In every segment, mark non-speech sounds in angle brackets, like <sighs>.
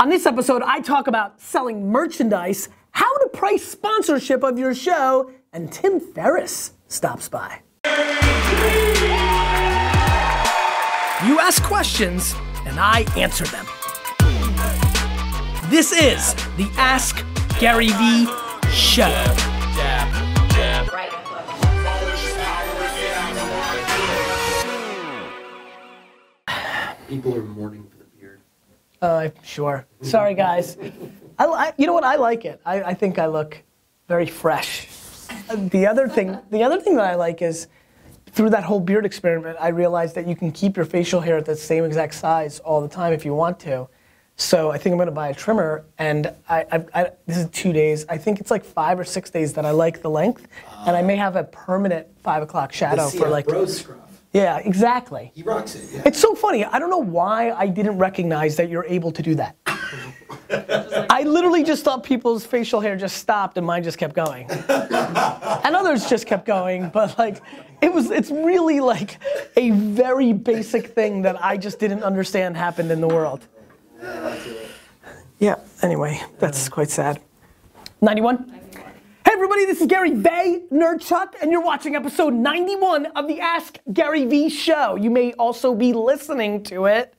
On this episode, I talk about selling merchandise, how to price sponsorship of your show, and Tim Ferriss stops by. You ask questions, and I answer them. This is the Ask Gary Vee Show. People are mourning for the beard. Uh, sure. Sorry, guys. I, I- you know what? I like it. I, I think I look very fresh. Uh, The other thing, the other thing that I like is through that whole beard experiment, I realized that you can keep your facial hair at the same exact size all the time if you want to. So I think I'm gonna buy a trimmer, and I, I, I this is two days. I think it's like five or six days that I like the length, and I may have a permanent five o'clock shadow for like. Rose scruff. Yeah, exactly. He rocks it. Yeah. It's so funny. I don't know why I didn't recognize that you're able to do that. <laughs> I literally just thought people's facial hair just stopped and mine just kept going. <laughs> and others just kept going, but like it was it's really like a very basic thing that I just didn't understand happened in the world. Yeah, anyway, that's quite sad. 91? Everybody, this is Gary Vaynerchuk, and you're watching episode 91 of the Ask Gary Vee show. You may also be listening to it.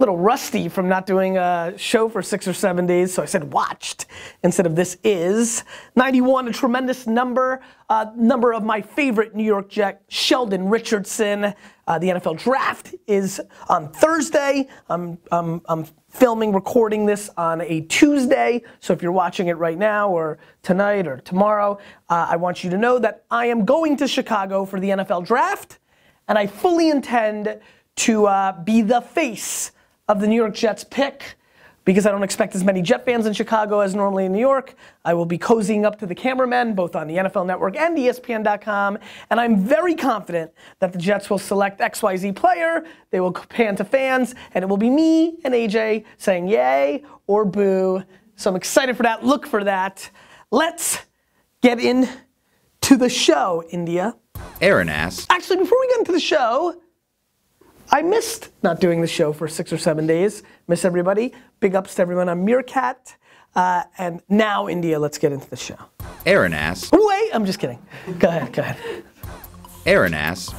Little rusty from not doing a show for six or seven days, so I said watched instead of this is. 91, a tremendous number. Uh, number of my favorite New York Jet, Sheldon Richardson. Uh, the NFL draft is on Thursday. I'm, I'm, I'm filming, recording this on a Tuesday. So if you're watching it right now or tonight or tomorrow, uh, I want you to know that I am going to Chicago for the NFL draft, and I fully intend to uh, be the face of the New York Jets pick. Because I don't expect as many Jet fans in Chicago as normally in New York, I will be cozying up to the cameramen, both on the NFL Network and ESPN.com. And I'm very confident that the Jets will select XYZ player, they will pan to fans, and it will be me and AJ saying yay or boo. So I'm excited for that. Look for that. Let's get in to the show, India. Aaron asks, Actually, before we get into the show, I missed not doing the show for six or seven days. Miss everybody. Big ups to everyone on Meerkat. Uh, and now, India, let's get into the show. Aaron asks, Wait, I'm just kidding. Go ahead, go ahead. Aaron asks,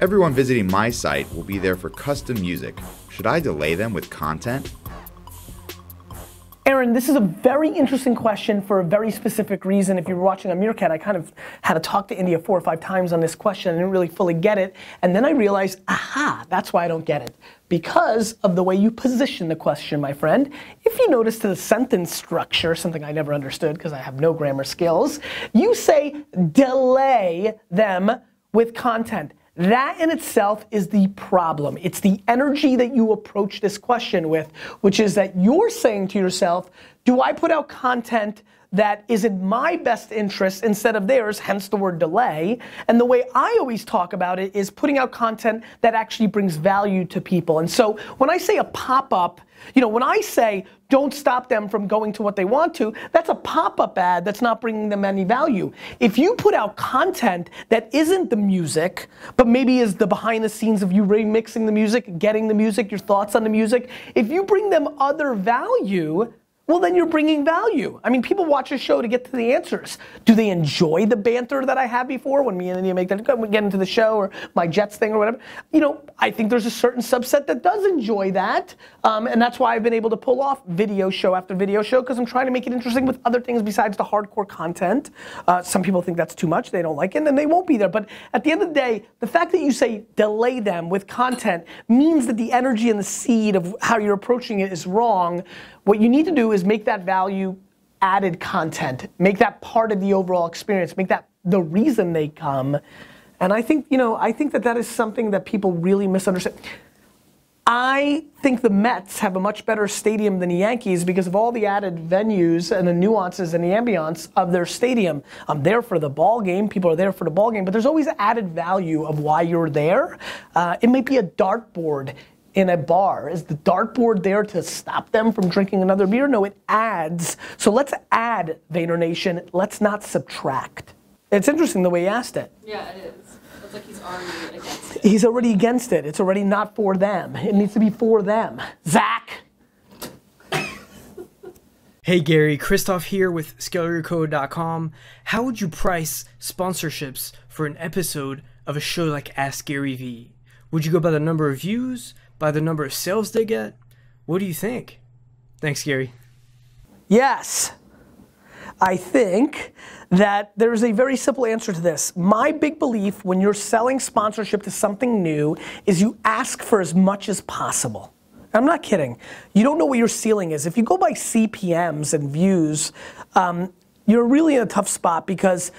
everyone visiting my site will be there for custom music. Should I delay them with content? Aaron, this is a very interesting question for a very specific reason. If you were watching Meerkat, I kind of had to talk to India four or five times on this question. I didn't really fully get it. And then I realized, aha, that's why I don't get it. Because of the way you position the question, my friend. If you notice the sentence structure, something I never understood because I have no grammar skills, you say delay them with content. That in itself is the problem. It's the energy that you approach this question with, which is that you're saying to yourself, do I put out content that is in my best interest instead of theirs, hence the word delay. And the way I always talk about it is putting out content that actually brings value to people. And so when I say a pop up, you know, when I say don't stop them from going to what they want to, that's a pop up ad that's not bringing them any value. If you put out content that isn't the music, but maybe is the behind the scenes of you remixing the music, getting the music, your thoughts on the music, if you bring them other value, well, then you're bringing value. I mean, people watch a show to get to the answers. Do they enjoy the banter that I had before when me and India make that, get into the show or my Jets thing or whatever? You know, I think there's a certain subset that does enjoy that. Um, and that's why I've been able to pull off video show after video show because I'm trying to make it interesting with other things besides the hardcore content. Uh, some people think that's too much, they don't like it, and they won't be there. But at the end of the day, the fact that you say delay them with content means that the energy and the seed of how you're approaching it is wrong. What you need to do is make that value added content, make that part of the overall experience, make that the reason they come. And I think, you know, I think that that is something that people really misunderstand. I think the Mets have a much better stadium than the Yankees because of all the added venues and the nuances and the ambiance of their stadium. I'm there for the ball game. People are there for the ball game, but there's always added value of why you're there. Uh, it might be a dartboard in a bar. Is the dartboard there to stop them from drinking another beer? No, it adds. So let's add Vayner Nation. Let's not subtract. It's interesting the way he asked it. Yeah, it is. It's like he's already against it. He's already against it. It's already not for them. It needs to be for them. Zach. <laughs> Hey Gary, Christoph here with ScaleYourCode.com. How would you price sponsorships for an episode of a show like Ask Gary Vee? Would you go by the number of views, by the number of sales they get? What do you think? Thanks, Gary. Yes. I think that there's a very simple answer to this. My big belief when you're selling sponsorship to something new is you ask for as much as possible. I'm not kidding. You don't know what your ceiling is. If you go by CPMs and views, um, you're really in a tough spot because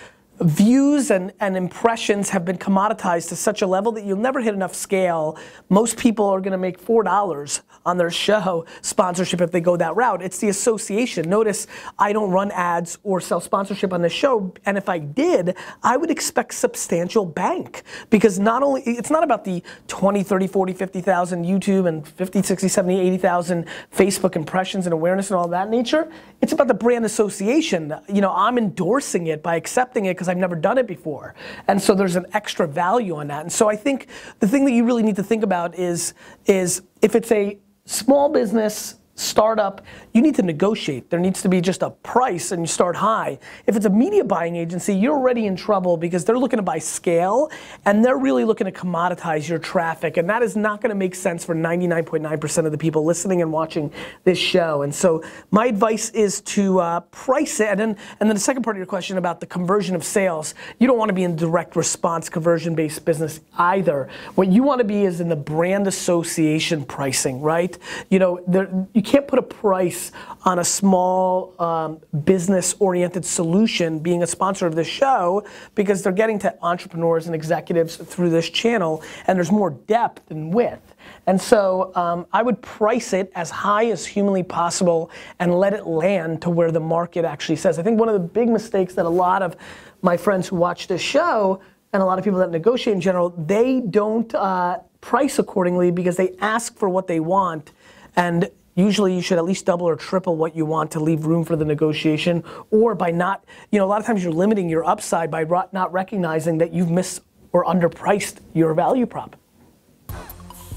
views and, and impressions have been commoditized to such a level that you'll never hit enough scale. Most people are gonna make $4 on their show sponsorship if they go that route. It's the association. Notice I don't run ads or sell sponsorship on the show, and if I did, I would expect substantial bank because not only, it's not about the 20, 30, 40, 50,000 YouTube and 50, 60, 70, 80,000 Facebook impressions and awareness and all that nature. It's about the brand association. You know, I'm endorsing it by accepting it because I've never done it before. And so there's an extra value on that. And so I think the thing that you really need to think about is, is if it's a small business startup, you need to negotiate. There needs to be just a price and you start high. If it's a media buying agency, you're already in trouble because they're looking to buy scale and they're really looking to commoditize your traffic. And that is not gonna make sense for 99.9% of the people listening and watching this show. And so my advice is to uh, price it. And then, and then the second part of your question about the conversion of sales, you don't wanna be in direct response conversion based business either. What you wanna be is in the brand association pricing, right? You know, there, you can't put a price on a small um, business oriented solution being a sponsor of this show because they're getting to entrepreneurs and executives through this channel and there's more depth and width. And so um, I would price it as high as humanly possible and let it land to where the market actually says. I think one of the big mistakes that a lot of my friends who watch this show and a lot of people that negotiate in general, they don't uh, price accordingly because they ask for what they want. And usually you should at least double or triple what you want to leave room for the negotiation or by not, you know, a lot of times you're limiting your upside by not recognizing that you've missed or underpriced your value prop.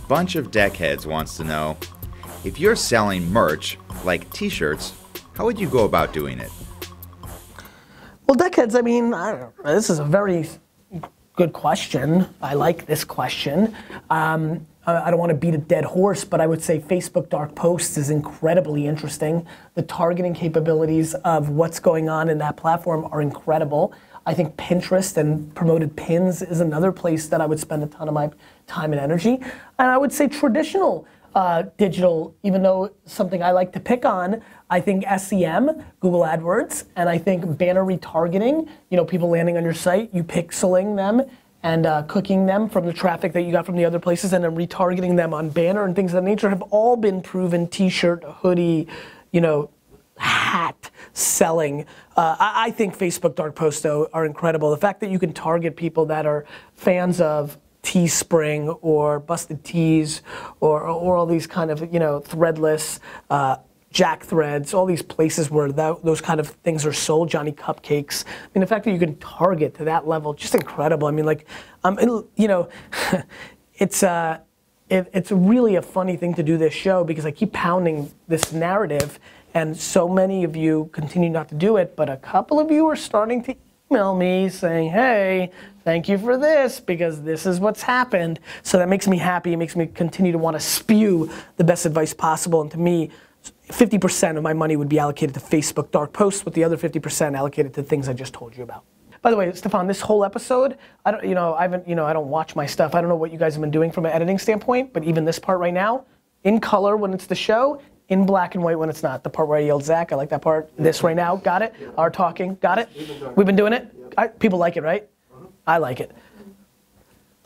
Bunch of deckheads wants to know if you're selling merch like t-shirts, how would you go about doing it? Well, deckheads, I mean, I this is a very good question. I like this question. Um, I don't want to beat a dead horse, but I would say Facebook Dark Posts is incredibly interesting. The targeting capabilities of what's going on in that platform are incredible. I think Pinterest and promoted pins is another place that I would spend a ton of my time and energy. And I would say traditional uh, digital, even though something I like to pick on, I think SEM, Google AdWords, and I think banner retargeting, you know, people landing on your site, you pixeling them and uh, cooking them from the traffic that you got from the other places and then retargeting them on banner and things of that nature have all been proven t-shirt, hoodie, you know, hat selling. Uh, I, I, think Facebook dark posts though are incredible. The fact that you can target people that are fans of Teespring or Busted Tees or, or all these kind of, you know, threadless, uh, Jack Threads, all these places where that, those kind of things are sold, Johnny Cupcakes. I mean, the fact that you can target to that level, just incredible. I mean, like, um, you know, <laughs> it's uh, it, it's really a funny thing to do this show because I keep pounding this narrative, and so many of you continue not to do it, but a couple of you are starting to email me saying, hey, thank you for this because this is what's happened. So that makes me happy. It makes me continue to want to spew the best advice possible. And to me, 50% of my money would be allocated to Facebook dark posts, with the other 50% allocated to things I just told you about. By the way, Stefan, this whole episode, I don't, you know, I haven't, you know, I don't watch my stuff. I don't know what you guys have been doing from an editing standpoint, but even this part right now, in color when it's the show, in black and white when it's not. The part where I yelled Zach, I like that part. This right now, got it? Our talking, got it? We've been doing it? I, people like it, right? I like it.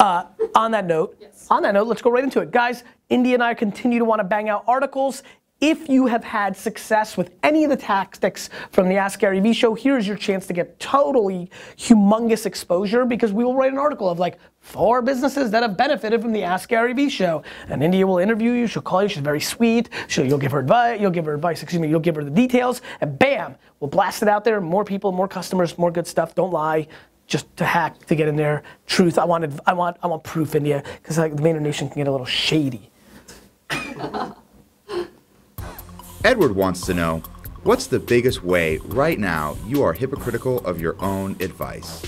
Uh, on that note, yes. on that note, let's go right into it. Guys, Indy and I continue to want to bang out articles. If you have had success with any of the tactics from the Ask Gary Vee show, here's your chance to get totally humongous exposure because we will write an article of like four businesses that have benefited from the Ask Gary Vee show. And India will interview you, she'll call you, she's very sweet, she'll, you'll give her advice, you'll give her advice, excuse me, you'll give her the details, and bam, we'll blast it out there, more people, more customers, more good stuff, don't lie, just to hack, to get in there. Truth, I wanted, I want, I want proof, India, because like, the Vayner Nation can get a little shady. Edward wants to know What's the biggest way right now you are hypocritical of your own advice?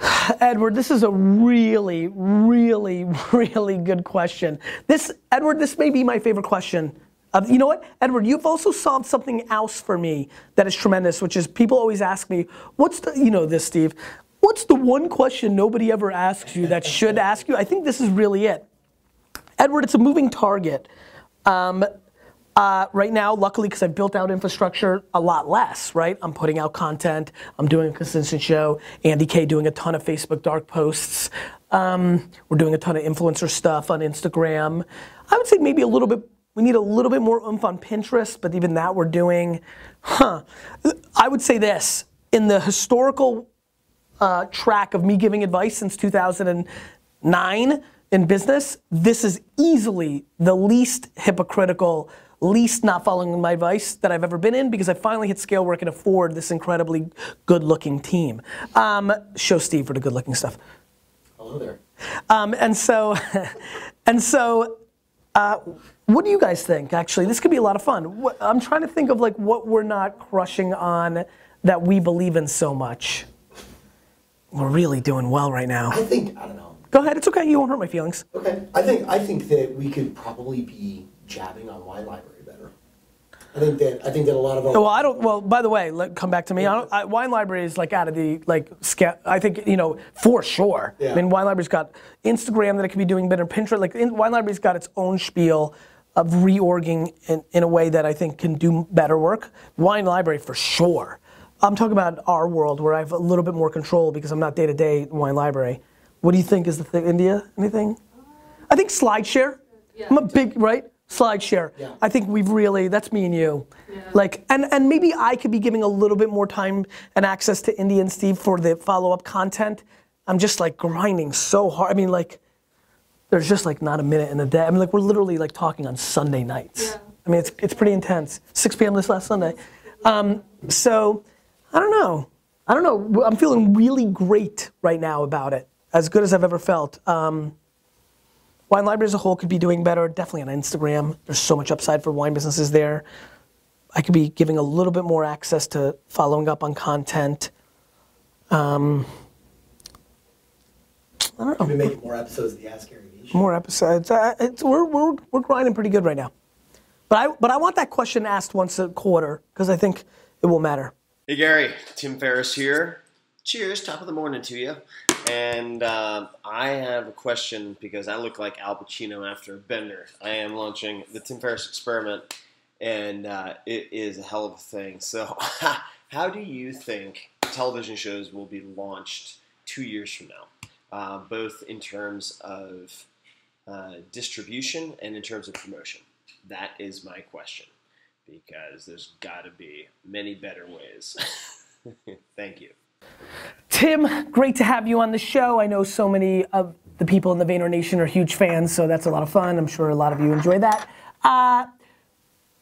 <sighs> Edward, this is a really, really, <laughs> really good question. This, Edward, this may be my favorite question. Uh, you know what, Edward, you've also solved something else for me that is tremendous, which is people always ask me, what's the, you know this, Steve, what's the one question nobody ever asks you that should ask you? I think this is really it. Edward, it's a moving target. Um, uh, right now, luckily, because I've built out infrastructure a lot less, right? I'm putting out content. I'm doing a consistent show. Andy K doing a ton of Facebook dark posts. Um, we're doing a ton of influencer stuff on Instagram. I would say maybe a little bit. We need a little bit more oomph on Pinterest, but even that we're doing. Huh? I would say this in the historical uh, track of me giving advice since 2009 in business, this is easily the least hypocritical least not following my advice that I've ever been in because I finally hit scale where I can afford this incredibly good looking team. Um, show Steve for the good looking stuff. Hello there. Um, and so, <laughs> and so, uh, what do you guys think? Actually, this could be a lot of fun. What, I'm trying to think of like what we're not crushing on that we believe in so much. We're really doing well right now. I think I don't know. Go ahead. It's okay. You won't hurt my feelings. Okay. I think I think that we could probably be jabbing on wine library better. I think that I think that a lot of our Well, I don't. Well, by the way, let, come back to me. I don't, I, Wine Library is like out of the like. Sca- I think you know for sure. Yeah. I mean, Wine Library's got Instagram that it could be doing better. Pinterest, like in, Wine Library's got its own spiel of reorging in, in a way that I think can do better work. Wine Library for sure. I'm talking about our world where I have a little bit more control because I'm not day to day Wine Library. What do you think is the thing? India? Anything? I think SlideShare. Yeah, I'm a big right. SlideShare. Yeah. I think we've really that's me and you. Like and and maybe I could be giving a little bit more time and access to Indy and Steve for the follow up content. I'm just like grinding so hard. I mean like there's just like not a minute in the day. I mean like we're literally like talking on Sunday nights. Yeah. I mean it's it's pretty intense. 6 p.m. this last Sunday. Um, so I don't know. I don't know. I'm feeling really great right now about it. As good as I've ever felt. Um, Wine Library as a whole could be doing better, definitely on Instagram. There's so much upside for wine businesses there. I could be giving a little bit more access to following up on content. Um, I don't know, Maybe making more episodes of the Ask Gary Vee show. more episodes. Uh, it's, we're, we're, we're grinding pretty good right now. But I, but I want that question asked once a quarter because I think it will matter. Hey Gary, Tim Ferriss here. Cheers, top of the morning to you. And uh, I have a question because I look like Al Pacino after a bender. I am launching the Tim Ferriss experiment, and uh, it is a hell of a thing. So, <laughs> how do you think television shows will be launched two years from now, uh, both in terms of uh, distribution and in terms of promotion? That is my question because there's got to be many better ways. <laughs> Thank you. Tim, great to have you on the show. I know so many of the people in the Vayner Nation are huge fans, so that's a lot of fun. I'm sure a lot of you enjoy that. Uh,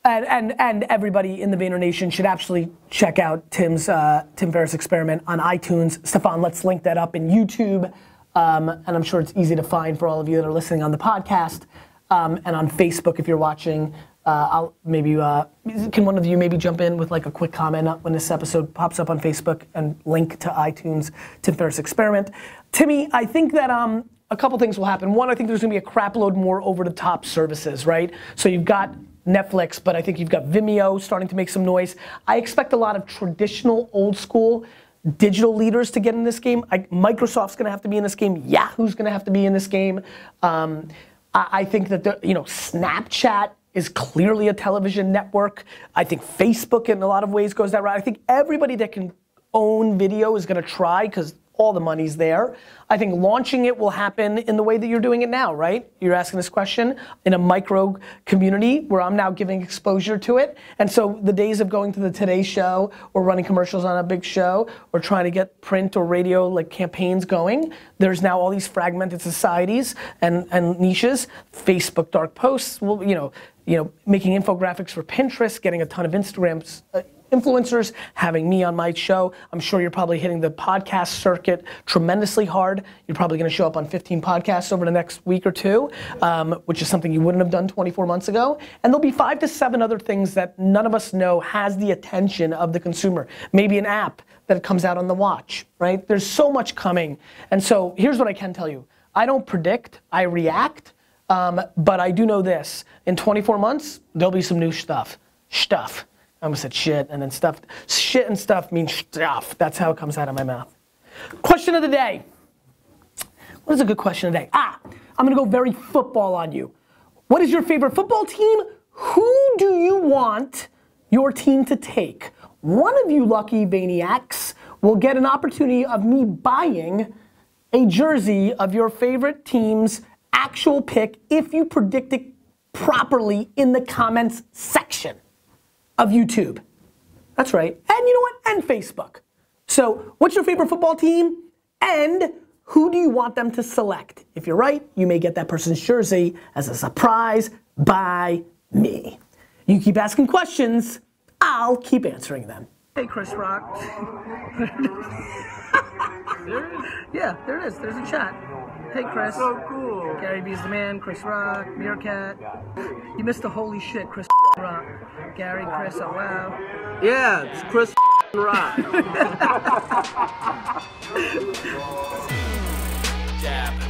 and, and, and everybody in the Vayner Nation should absolutely check out Tim's uh, Tim Ferriss experiment on iTunes. Stefan, let's link that up in YouTube. Um, and I'm sure it's easy to find for all of you that are listening on the podcast. Um, and on Facebook if you're watching. Uh, I'll maybe uh, can one of you maybe jump in with like a quick comment when this episode pops up on Facebook and link to iTunes Tim Ferriss experiment. Timmy, I think that um, a couple things will happen. One, I think there's gonna be a crap load more over the top services, right? So you've got Netflix, but I think you've got Vimeo starting to make some noise. I expect a lot of traditional, old school digital leaders to get in this game. I, Microsoft's going to have to be in this game. Yahoo's going to have to be in this game. Um, I, I think that the, you know Snapchat is clearly a television network. I think Facebook in a lot of ways goes that route. I think everybody that can own video is going to try because all the money's there. I think launching it will happen in the way that you're doing it now, right? You're asking this question in a micro community where I'm now giving exposure to it. And so the days of going to the Today Show or running commercials on a big show or trying to get print or radio like campaigns going, there's now all these fragmented societies and, and niches. Facebook dark posts, well, you know, you know, making infographics for Pinterest, getting a ton of Instagrams, uh, influencers, having me on my show. I'm sure you're probably hitting the podcast circuit tremendously hard. You're probably going to show up on 15 podcasts over the next week or two, um, which is something you wouldn't have done 24 months ago. And there'll be five to seven other things that none of us know has the attention of the consumer. Maybe an app that comes out on the watch, right? There's so much coming. And so here's what I can tell you. I don't predict, I react. Um, but I do know this: in 24 months, there'll be some new stuff. Stuff. I almost said shit, and then stuff. Shit and stuff means stuff. That's how it comes out of my mouth. Question of the day. What is a good question today? Ah, I'm gonna go very football on you. What is your favorite football team? Who do you want your team to take? One of you lucky Vayniacs will get an opportunity of me buying a jersey of your favorite team's actual pick if you predict it properly in the comments section of YouTube. That's right. And you know what? And Facebook. So, what's your favorite football team? And who do you want them to select? If you're right, you may get that person's jersey as a surprise by me. You keep asking questions, I'll keep answering them. Hey, Chris Rock. <laughs> yeah, there it is. There's a chat. Hey, Chris. So cool. Gary Vee's the man. Chris Rock, Meerkat. You missed the holy shit, Chris Rock. Gary, Chris, oh wow. Yeah, it's Chris Rock. <laughs> <laughs> Jab.